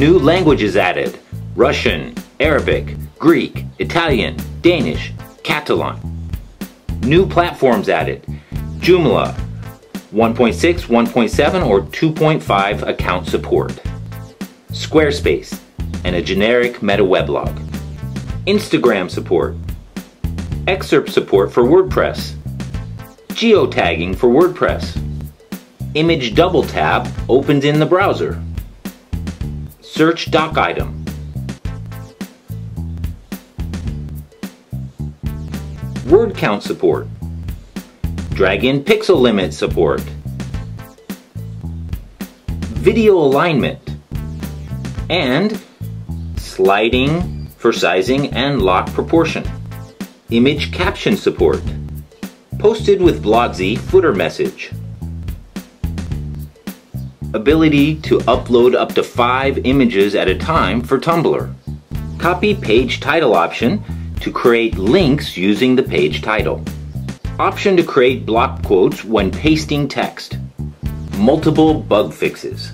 New languages added Russian, Arabic, Greek, Italian, Danish, Catalan. New platforms added Joomla 1.6, 1.7, or 2.5 account support. Squarespace and a generic meta weblog. Instagram support. Excerpt support for WordPress. Geotagging for WordPress. Image double tap opens in the browser. Search doc item. Word count support. Drag in pixel limit support. Video alignment. And sliding for sizing and lock proportion. Image caption support. Posted with Blogsy footer message. Ability to upload up to five images at a time for Tumblr. Copy page title option to create links using the page title. Option to create block quotes when pasting text. Multiple bug fixes.